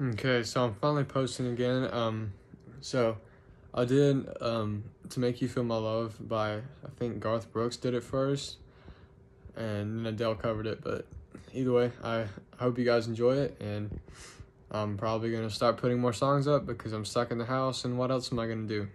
Okay, so I'm finally posting again. Um, so I did um, To Make You Feel My Love by, I think Garth Brooks did it first, and then Adele covered it. But either way, I hope you guys enjoy it, and I'm probably going to start putting more songs up because I'm stuck in the house, and what else am I going to do?